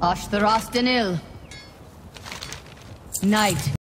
Ashtarastinil. Night.